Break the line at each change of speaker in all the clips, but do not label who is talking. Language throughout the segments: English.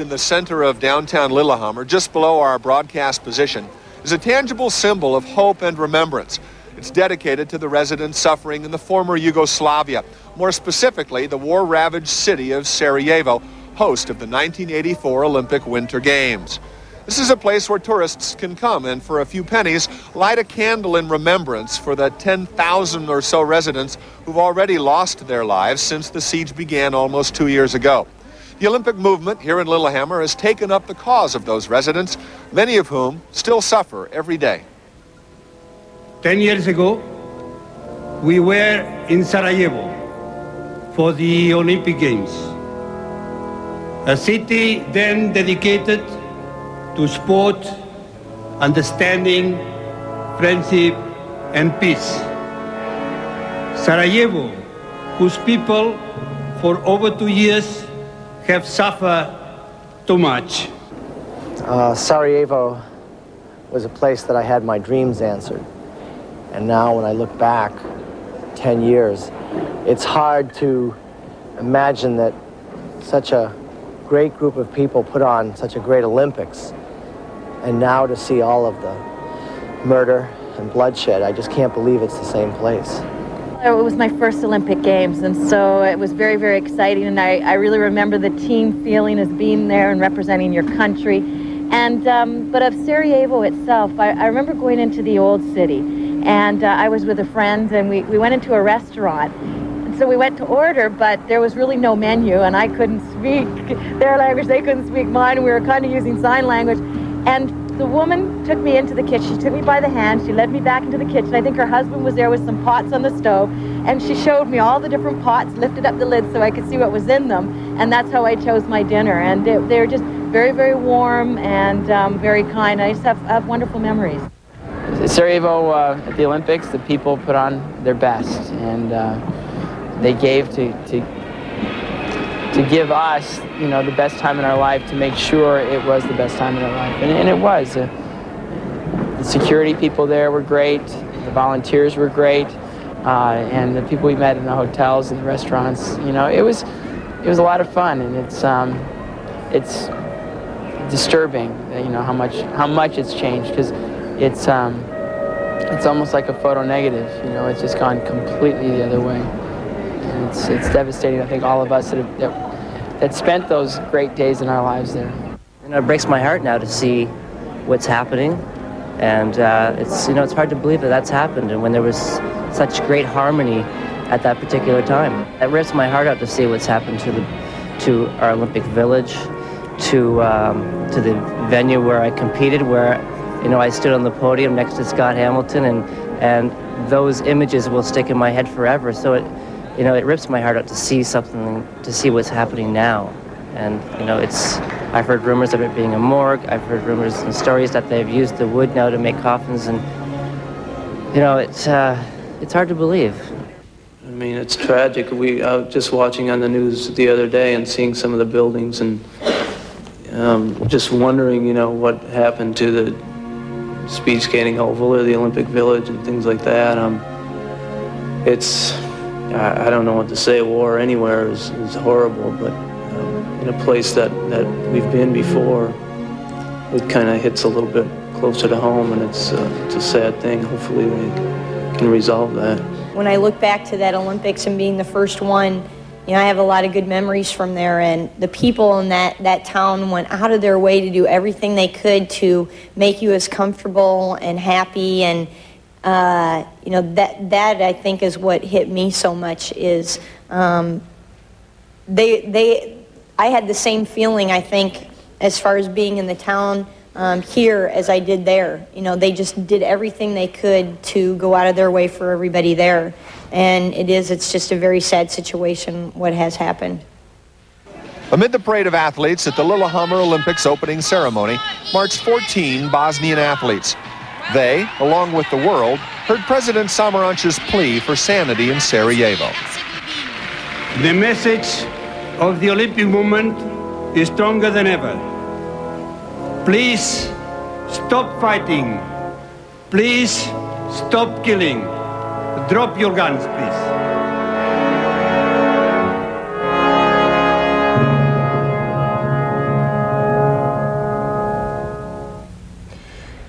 In the center of downtown Lillehammer, just below our broadcast position, is a tangible symbol of hope and remembrance. It's dedicated to the residents suffering in the former Yugoslavia, more specifically, the war ravaged city of Sarajevo, host of the 1984 Olympic Winter Games. This is a place where tourists can come and, for a few pennies, light a candle in remembrance for the 10,000 or so residents who've already lost their lives since the siege began almost two years ago. The Olympic movement here in Lillehammer has taken up the cause of those residents, many of whom still suffer every day.
Ten years ago, we were in Sarajevo for the Olympic Games. A city then dedicated to sport, understanding, friendship, and peace. Sarajevo, whose people for over two years have suffered too much.
Uh, Sarajevo was a place that I had my dreams answered. And now when I look back 10 years, it's hard to imagine that such a great group of people put on such a great Olympics. And now to see all of the murder and bloodshed, I just can't believe it's the same place.
It was my first Olympic Games, and so it was very, very exciting. And I, I really remember the team feeling as being there and representing your country. And um, but of Sarajevo itself, I, I, remember going into the old city, and uh, I was with a friend, and we, we went into a restaurant. And so we went to order, but there was really no menu, and I couldn't speak their language, they couldn't speak mine, we were kind of using sign language. And the woman took me into the kitchen. She took me by the hand. She led me back into the kitchen. I think her husband was there with some pots on the stove. And she showed me all the different pots, lifted up the lid so I could see what was in them. And that's how I chose my dinner. And it, they were just very, very warm and um, very kind. I just have, have wonderful memories.
Sarajevo uh, at the Olympics, the people put on their best. And uh, they gave to, to to give us, you know, the best time in our life to make sure it was the best time in our life. And, and it was. Uh, the security people there were great. The volunteers were great. Uh, and the people we met in the hotels and the restaurants, you know, it was, it was a lot of fun. And it's, um, it's disturbing, you know, how much, how much it's changed. Because it's, um, it's almost like a photo negative, you know, it's just gone completely the other way. It's, it's devastating. I think all of us that, have, that, that spent those great days in our lives there.
Know, it breaks my heart now to see what's happening, and uh, it's you know it's hard to believe that that's happened, and when there was such great harmony at that particular time, it rips my heart out to see what's happened to the to our Olympic Village, to um, to the venue where I competed, where you know I stood on the podium next to Scott Hamilton, and and those images will stick in my head forever. So it you know, it rips my heart out to see something, to see what's happening now. And, you know, it's, I've heard rumors of it being a morgue. I've heard rumors and stories that they've used the wood now to make coffins. And, you know, it's, uh, it's hard to believe.
I mean, it's tragic. We, I was just watching on the news the other day and seeing some of the buildings and um, just wondering, you know, what happened to the speed skating oval or the Olympic Village and things like that. Um, it's, I, I, don't know what to say. War anywhere is, is horrible, but um, in a place that, that we've been before, it kind of hits a little bit closer to home, and it's, uh, it's a sad thing. Hopefully we can resolve that.
When I look back to that Olympics and being the first one, you know, I have a lot of good memories from there, and the people in that, that town went out of their way to do everything they could to make you as comfortable and happy and uh, you know that that I think is what hit me so much is um, they they I had the same feeling I think as far as being in the town um, here as I did there. You know they just did everything they could to go out of their way for everybody there, and it is it's just a very sad situation what has happened.
Amid the parade of athletes at the Lillehammer Olympics opening ceremony marched 14 Bosnian athletes. They, along with the world, heard President Samaranch's plea for sanity in Sarajevo.
The message of the Olympic movement is stronger than ever. Please stop fighting. Please stop killing. Drop your guns, please.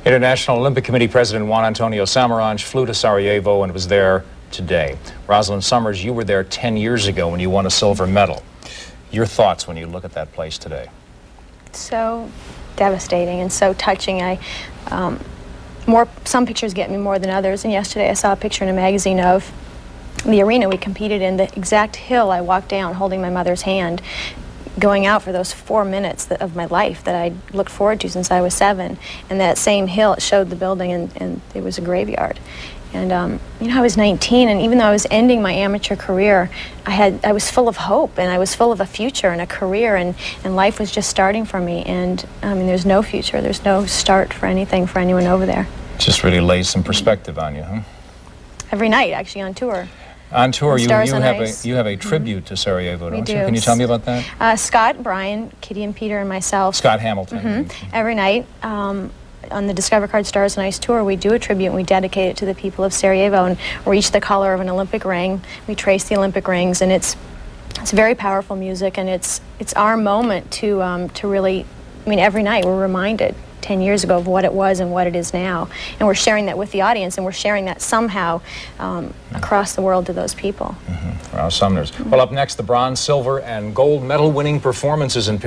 International Olympic Committee President Juan Antonio Samaranch flew to Sarajevo and was there today. Rosalynn Sumners, you were there 10 years ago when you won a silver medal. Your thoughts when you look at that place today?
So devastating and so touching. I, um, more, some pictures get me more than others. And yesterday I saw a picture in a magazine of the arena we competed in, the exact hill I walked down holding my mother's hand, going out for those four minutes that, of my life that I looked forward to since I was seven. And that same hill, it showed the building and, and it was a graveyard. And um, you know, I was 19, and even though I was ending my amateur career, I had I was full of hope, and I was full of a future and a career, and, and life was just starting for me. And I mean, there's no future, there's no start for anything for anyone over there.
Just really lays some perspective on you, huh?
Every night, actually, on tour.
On tour, you, you have
Ice.
a you have a tribute to Sarajevo, don't you?
do.
Can you tell me about that?
Uh, Scott, Brian, Kitty, and Peter, and myself.
Scott Hamilton.
Mhm. Every night um, on the Discover Card Stars on Ice tour, we do a tribute and we dedicate it to the people of Sarajevo and we each the color of an Olympic ring. We trace the Olympic rings, and it's it's very powerful music, and it's it's our moment to um, to really. I mean, every night we're reminded. 10 years ago of what it was and what it is now. And we're sharing that with the audience and we're sharing that somehow um, across the world to those people.
Roz Sumners. Well, up next, the bronze, silver, and gold medal winning performances in